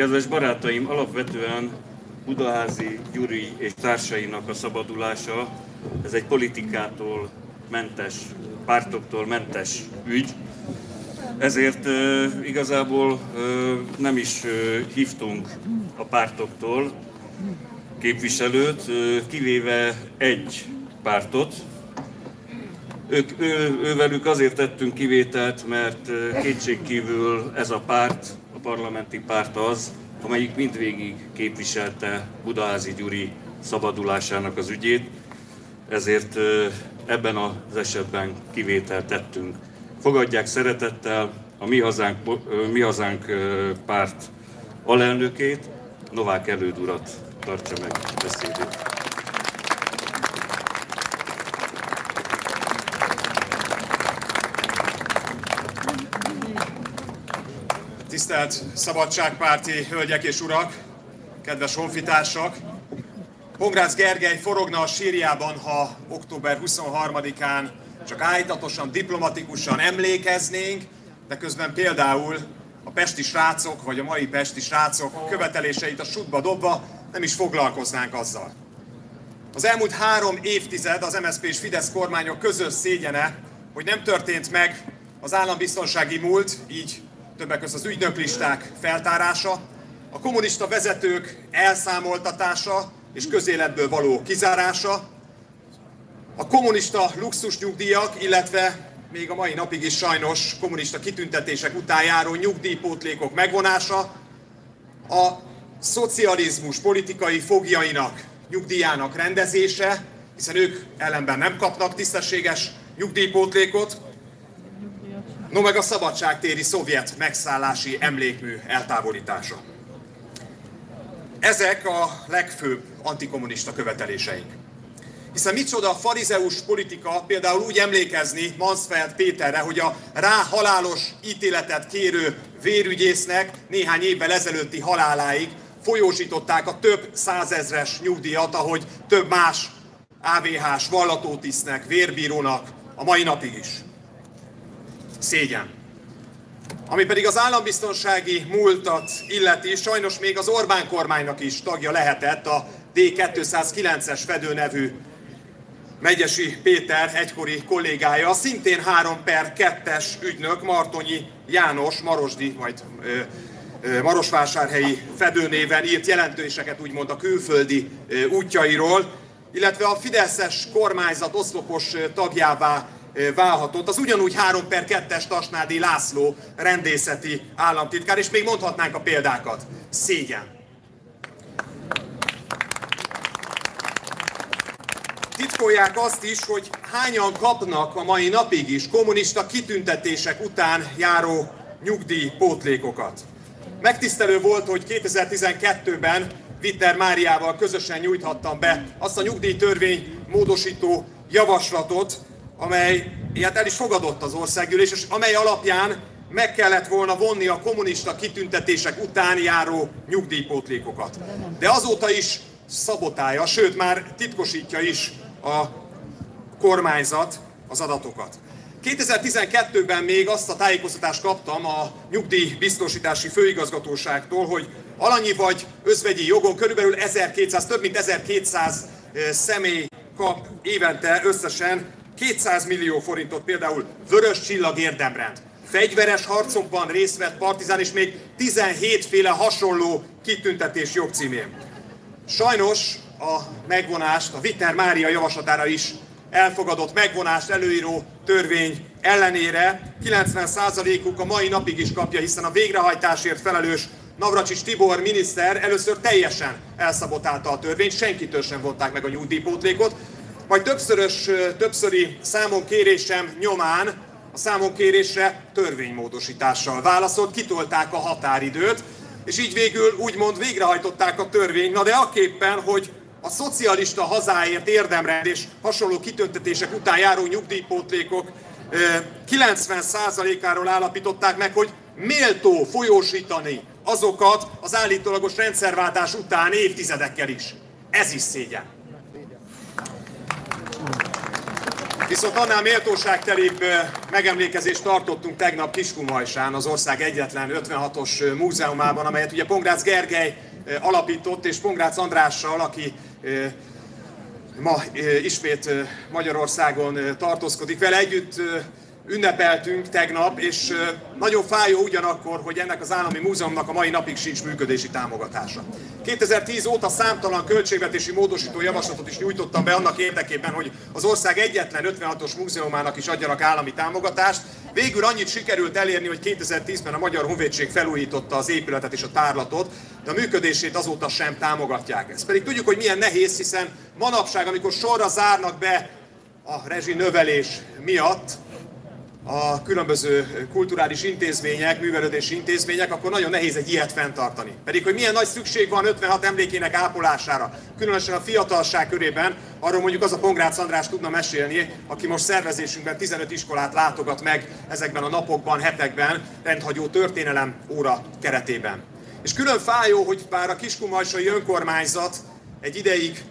Kedves barátaim, alapvetően Budaházi Gyuri és társainak a szabadulása, ez egy politikától mentes, pártoktól mentes ügy, ezért uh, igazából uh, nem is uh, hívtunk a pártoktól képviselőt, uh, kivéve egy pártot. Ők, ő, ővelük azért tettünk kivételt, mert kétségkívül ez a párt, parlamenti párt az, amelyik mindvégig képviselte Budaházi Gyuri szabadulásának az ügyét, ezért ebben az esetben kivételt tettünk. Fogadják szeretettel a Mi Hazánk, Mi Hazánk párt alelnökét, Novák Előd urat tartsa meg beszédét. Tisztelt Szabadságpárti hölgyek és urak, kedves honfitársak! Pongrácz Gergely forogna a sírjában, ha október 23-án csak állítatosan, diplomatikusan emlékeznénk, de közben például a pesti srácok, vagy a mai pesti srácok követeléseit a sutba dobva nem is foglalkoznánk azzal. Az elmúlt három évtized az MSZP és Fidesz kormányok közös szégyene, hogy nem történt meg az állambiztonsági múlt, így többek között az ügynöklisták feltárása, a kommunista vezetők elszámoltatása és közéletből való kizárása, a kommunista luxusnyugdíjak, illetve még a mai napig is sajnos kommunista kitüntetések után járó nyugdíjpótlékok megvonása, a szocializmus politikai fogjainak nyugdíjának rendezése, hiszen ők ellenben nem kapnak tisztességes nyugdíjpótlékot, no meg a szabadságtéri szovjet megszállási emlékmű eltávolítása. Ezek a legfőbb antikommunista követeléseink. Hiszen micsoda farizeus politika például úgy emlékezni Mansfeld Péterre, hogy a rá halálos ítéletet kérő vérügyésznek néhány évvel ezelőtti haláláig folyósították a több százezres nyugdíjat, ahogy több más AVH-s vallatótisztnek, vérbírónak a mai napig is szégyen. Ami pedig az állambiztonsági múltat illeti, sajnos még az Orbán kormánynak is tagja lehetett a D209-es fedőnevű Megyesi Péter egykori kollégája, szintén 3 per 2-es ügynök Martonyi János Marosdi, majd ö, Marosvásárhelyi fedőnéven írt jelentőseket úgymond a külföldi útjairól, illetve a Fideszes kormányzat oszlopos tagjává válhatott. Az ugyanúgy 3 per 2-es Tasnádi László rendészeti államtitkár, és még mondhatnánk a példákat. Szégyen. Titkolják azt is, hogy hányan kapnak a mai napig is kommunista kitüntetések után járó nyugdíjpótlékokat. Megtisztelő volt, hogy 2012-ben Witter Máriával közösen nyújthattam be azt a nyugdíjtörvény módosító javaslatot, amely ilyet el is fogadott az országgyűlés, és amely alapján meg kellett volna vonni a kommunista kitüntetések után járó nyugdíjpótlékokat. De azóta is szabotálja, sőt már titkosítja is a kormányzat az adatokat. 2012-ben még azt a tájékoztatást kaptam a nyugdíjbiztosítási főigazgatóságtól, hogy alanyi vagy özvegyi jogon körülbelül 1200, több mint 1200 személy kap évente összesen 200 millió forintot például Vörös Csillag érdemrend. Fegyveres harcokban részt vett partizán és még 17 féle hasonló kitüntetés jogcímén. Sajnos a megvonást, a Witter Mária javaslatára is elfogadott megvonást előíró törvény ellenére 90%-uk a mai napig is kapja, hiszen a végrehajtásért felelős Navracsics Tibor miniszter először teljesen elszabotálta a törvényt, senkitől sem vonták meg a nyugdíjpótlékot, majd többszörös, többszöri számonkérésem nyomán a számonkérésre törvénymódosítással válaszolt, kitolták a határidőt, és így végül úgymond végrehajtották a törvényt, na de aképpen, hogy a szocialista hazáért érdemrend és hasonló kitöntetések után járó nyugdíjpótlékok 90%-áról állapították meg, hogy méltó folyósítani azokat az állítólagos rendszerváltás után évtizedekkel is. Ez is szégyen. Viszont annál méltóságtelibb megemlékezést tartottunk tegnap Kiskunhajsán, az ország egyetlen 56-os múzeumában, amelyet ugye Pongrácz Gergely alapított, és Pongrácz Andrással, aki ma ismét Magyarországon tartózkodik. Vele együtt ünnepeltünk tegnap, és nagyon fájó ugyanakkor, hogy ennek az állami múzeumnak a mai napig sincs működési támogatása. 2010 óta számtalan költségvetési módosító javaslatot is nyújtottam be annak érdekében, hogy az ország egyetlen 56-os múzeumának is adjanak állami támogatást. Végül annyit sikerült elérni, hogy 2010-ben a Magyar Honvédség felújította az épületet és a tárlatot, de a működését azóta sem támogatják. Ezt pedig tudjuk, hogy milyen nehéz, hiszen manapság, amikor sorra zárnak be a rezsi növelés miatt, a különböző kulturális intézmények, művelődési intézmények, akkor nagyon nehéz egy ilyet fenntartani. Pedig, hogy milyen nagy szükség van 56 emlékének ápolására, különösen a fiatalság körében, arról mondjuk az a Pongrác András tudna mesélni, aki most szervezésünkben 15 iskolát látogat meg ezekben a napokban, hetekben, rendhagyó történelem óra keretében. És külön fájó, hogy bár a Kiskunmalsai önkormányzat egy ideig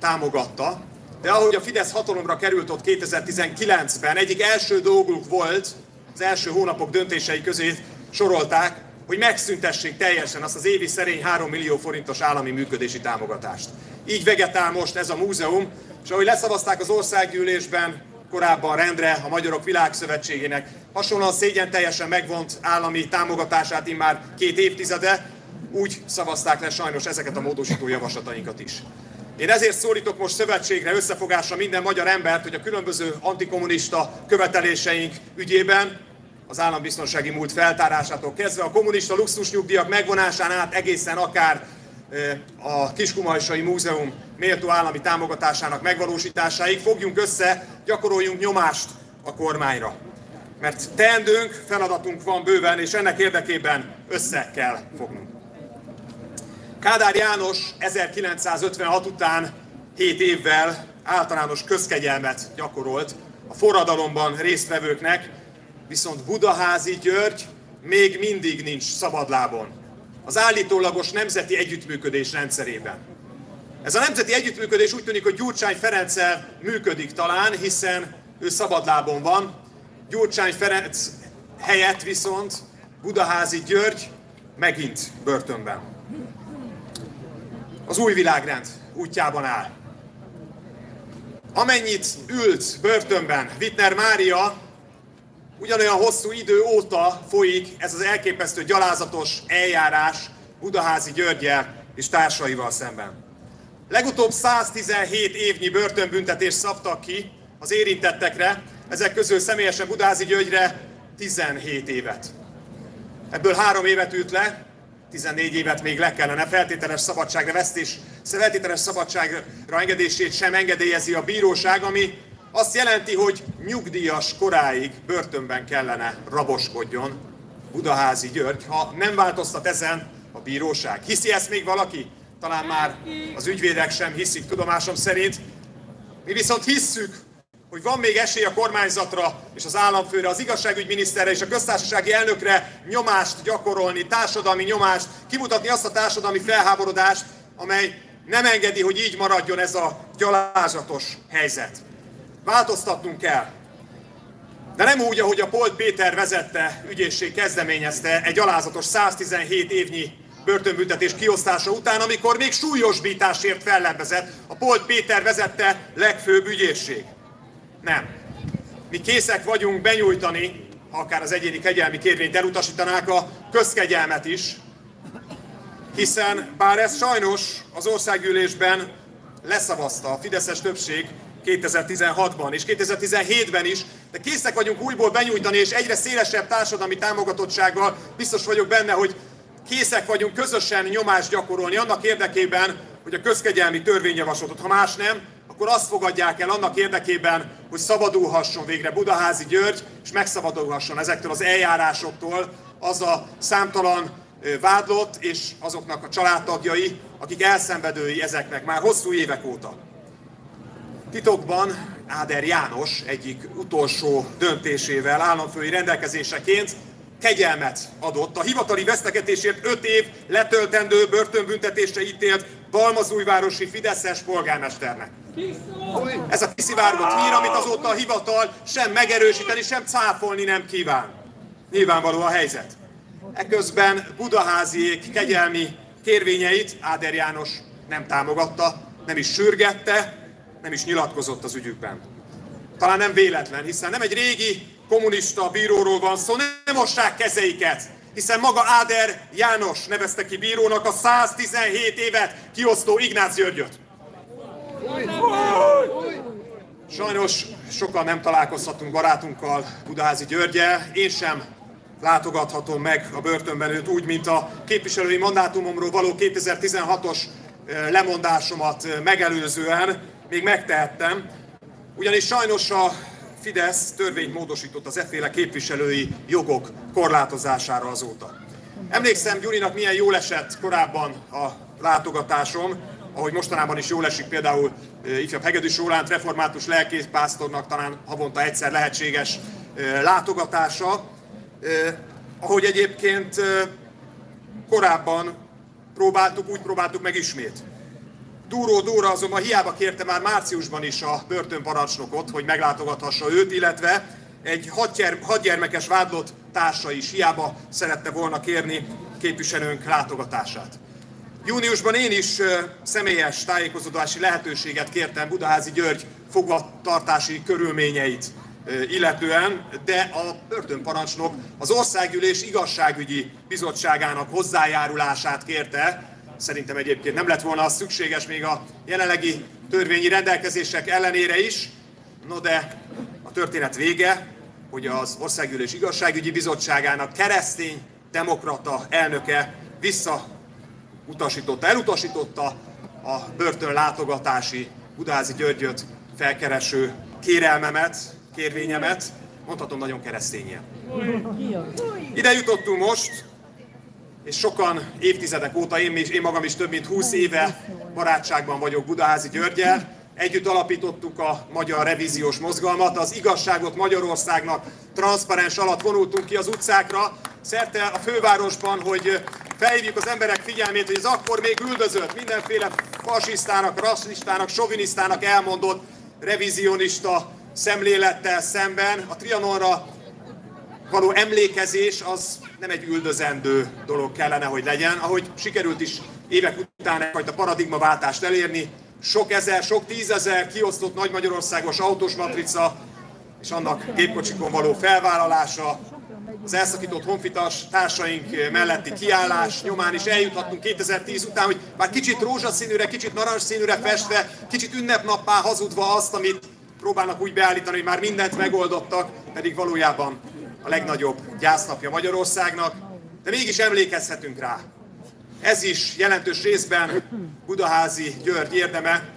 támogatta, de ahogy a Fidesz hatalomra került ott 2019-ben, egyik első dolguk volt, az első hónapok döntései közé sorolták, hogy megszüntessék teljesen azt az évi szerény 3 millió forintos állami működési támogatást. Így vegetál most ez a múzeum, és ahogy leszavazták az országgyűlésben, korábban rendre a Magyarok Világszövetségének hasonlóan szégyen teljesen megvont állami támogatását immár két évtizede, úgy szavazták le sajnos ezeket a módosító javaslatainkat is. Én ezért szólítok most szövetségre, összefogásra minden magyar embert, hogy a különböző antikommunista követeléseink ügyében, az állambiztonsági múlt feltárásától kezdve, a kommunista luxusnyugdíjak megvonásán át egészen akár a Kiskumajsai Múzeum méltó állami támogatásának megvalósításáig fogjunk össze, gyakoroljunk nyomást a kormányra. Mert teendőnk, feladatunk van bőven, és ennek érdekében össze kell fognunk. Kádár János 1956 után 7 évvel általános közkegyelmet gyakorolt a forradalomban résztvevőknek, viszont Budaházi György még mindig nincs szabadlábon. Az állítólagos nemzeti együttműködés rendszerében. Ez a nemzeti együttműködés úgy tűnik, hogy Gyurcsány Ferenccel működik talán, hiszen ő szabadlábon van. Gyurcsány Ferenc helyett viszont Budaházi György megint börtönben az új világrend útjában áll. Amennyit ült börtönben Wittner Mária, ugyanolyan hosszú idő óta folyik ez az elképesztő gyalázatos eljárás Budaházi Györgyel és társaival szemben. Legutóbb 117 évnyi börtönbüntetés szabtak ki az érintettekre, ezek közül személyesen Budázi Györgyre 17 évet. Ebből három évet ült le, 14 évet még le kellene, feltételes szabadságra vesztés, feltételes szabadságra engedését sem engedélyezi a bíróság, ami azt jelenti, hogy nyugdíjas koráig börtönben kellene raboskodjon Budaházi György, ha nem változtat ezen a bíróság. Hiszi ezt még valaki? Talán már az ügyvédek sem hiszik tudomásom szerint. Mi viszont hisszük, hogy van még esély a kormányzatra és az államfőre, az igazságügyminiszterre és a köztársasági elnökre nyomást gyakorolni, társadalmi nyomást, kimutatni azt a társadalmi felháborodást, amely nem engedi, hogy így maradjon ez a gyalázatos helyzet. Változtatnunk kell. De nem úgy, ahogy a Polt Péter vezette, ügyészség kezdeményezte egy alázatos 117 évnyi börtönbüntetés kiosztása után, amikor még súlyosbításért fellebbezett a Polt Péter vezette legfőbb ügyészség. Nem. Mi készek vagyunk benyújtani, ha akár az egyéni kegyelmi kérvényt elutasítanák, a közkegyelmet is, hiszen bár ez sajnos az országgyűlésben leszavazta a Fideszes többség 2016-ban és 2017-ben is, de készek vagyunk újból benyújtani, és egyre szélesebb társadalmi támogatottsággal biztos vagyok benne, hogy készek vagyunk közösen nyomást gyakorolni annak érdekében, hogy a közkegyelmi törvényjavaslatot, ha más nem, akkor azt fogadják el annak érdekében, hogy szabadulhasson végre Budaházi György, és megszabadulhasson ezektől az eljárásoktól az a számtalan vádlott és azoknak a családtagjai, akik elszenvedői ezeknek már hosszú évek óta. Titokban Áder János egyik utolsó döntésével, államfői rendelkezéseként kegyelmet adott a hivatali vesztegetésért 5 év letöltendő börtönbüntetésre ítélt Balmazújvárosi Fideszes polgármesternek. Ez a kiszivárgott hír, amit azóta a hivatal sem megerősíteni, sem cáfolni nem kíván. Nyilvánvaló a helyzet. Eközben Budaháziék kegyelmi kérvényeit Áder János nem támogatta, nem is sürgette, nem is nyilatkozott az ügyükben. Talán nem véletlen, hiszen nem egy régi kommunista bíróról van szó, nem mossák kezeiket, hiszen maga Áder János nevezte ki bírónak a 117 évet kiosztó Ignác Györgyöt. Sajnos sokan nem találkozhatunk barátunkkal, Budaházi Györgyel. Én sem látogathatom meg a börtönben őt úgy, mint a képviselői mandátumomról való 2016-os lemondásomat megelőzően még megtehettem. Ugyanis sajnos a Fidesz törvényt módosított az efféle képviselői jogok korlátozására azóta. Emlékszem Gyurinak milyen jól esett korábban a látogatásom, ahogy mostanában is jól esik például ifjabb Hegedűs Rólánt református lelkészpásztornak talán havonta egyszer lehetséges látogatása, ahogy egyébként korábban próbáltuk, úgy próbáltuk meg ismét. Dúró Dóra azonban hiába kérte már márciusban is a börtönparancsnokot, hogy meglátogathassa őt, illetve egy hadgyermekes vádlott társa is hiába szerette volna kérni képviselőnk látogatását. Júniusban én is személyes tájékozódási lehetőséget kértem Budaházi György fogvatartási körülményeit illetően, de a börtönparancsnok az Országgyűlés igazságügyi bizottságának hozzájárulását kérte. Szerintem egyébként nem lett volna az szükséges még a jelenlegi törvényi rendelkezések ellenére is. No de a történet vége, hogy az Országgyűlés igazságügyi bizottságának keresztény demokrata elnöke vissza utasította, elutasította a börtön látogatási Budázi Györgyöt felkereső kérelmemet, kérvényemet, mondhatom nagyon keresztényen. Ide jutottunk most, és sokan évtizedek óta, én, én magam is több mint 20 éve barátságban vagyok Budaházi Györgyel, Együtt alapítottuk a Magyar Revíziós Mozgalmat, az igazságot Magyarországnak transzparens alatt vonultunk ki az utcákra, szerte a fővárosban, hogy felhívjuk az emberek figyelmét, hogy az akkor még üldözött, mindenféle fasisztának, rasszistának, sovinisztának elmondott revizionista szemlélettel szemben. A Trianonra való emlékezés az nem egy üldözendő dolog kellene, hogy legyen, ahogy sikerült is évek után egyfajta paradigmaváltást elérni, sok ezer, sok tízezer kiosztott Nagy Magyarországos autós matrica, és annak gépkocsikon való felvállalása, az elszakított honfitas társaink melletti kiállás nyomán is eljuthattunk 2010 után, hogy már kicsit rózsaszínűre, kicsit narancsszínűre festve, kicsit ünnepnappá hazudva azt, amit próbálnak úgy beállítani, hogy már mindent megoldottak, pedig valójában a legnagyobb gyásznapja Magyarországnak, de mégis emlékezhetünk rá. Ez is jelentős részben Budaházi György érdeme,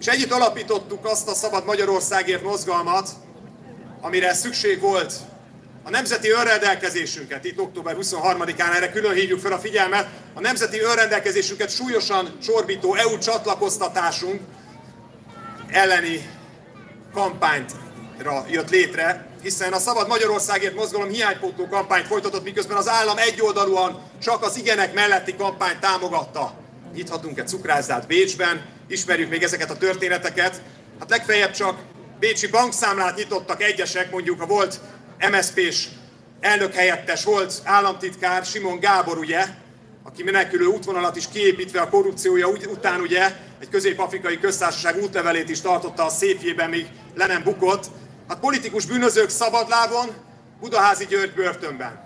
és együtt alapítottuk azt a Szabad Magyarországért mozgalmat, amire szükség volt a nemzeti önrendelkezésünket, itt október 23-án erre külön hívjuk fel a figyelmet, a nemzeti önrendelkezésünket súlyosan csorbító EU csatlakoztatásunk elleni kampányra jött létre, hiszen a Szabad Magyarországért mozgalom hiánypótló kampányt folytatott, miközben az állam egyoldalúan csak az igenek melletti kampányt támogatta. Nyithatunk egy cukrászdát Bécsben, ismerjük még ezeket a történeteket. Hát legfeljebb csak bécsi bankszámlát nyitottak egyesek, mondjuk a volt MSZP-s elnökhelyettes volt államtitkár Simon Gábor, ugye, aki menekülő útvonalat is kiépítve a korrupciója után ugye egy közép-afrikai köztársaság útlevelét is tartotta a széfjében, míg le nem bukott. Hát politikus bűnözők szabadlábon, Budaházi György börtönben.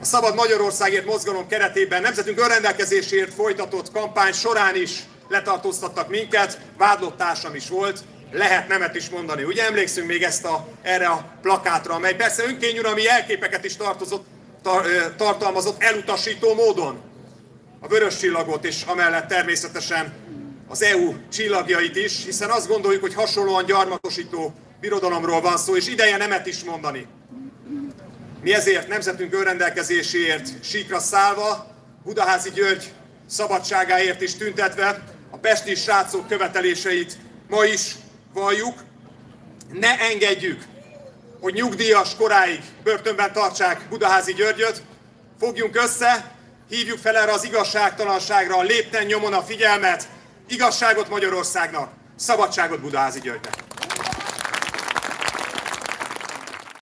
A Szabad Magyarországért mozgalom keretében nemzetünk önrendelkezésért folytatott kampány során is letartóztattak minket, vádlott társam is volt, lehet nemet is mondani. Ugye emlékszünk még ezt a, erre a plakátra, amely persze önkényuralmi jelképeket is tartozott, tar, tartalmazott elutasító módon. A vörös csillagot és amellett természetesen az EU csillagjait is, hiszen azt gondoljuk, hogy hasonlóan gyarmatosító birodalomról van szó, és ideje nemet is mondani. Mi ezért nemzetünk önrendelkezéséért síkra szállva, Budaházi György szabadságáért is tüntetve, a pesti srácok követeléseit ma is valljuk, ne engedjük, hogy nyugdíjas koráig börtönben tartsák Budaházi Györgyöt, fogjunk össze, hívjuk fel erre az igazságtalanságra, lépten nyomon a figyelmet, igazságot Magyarországnak, Szabadságot Budaházi Györgynek!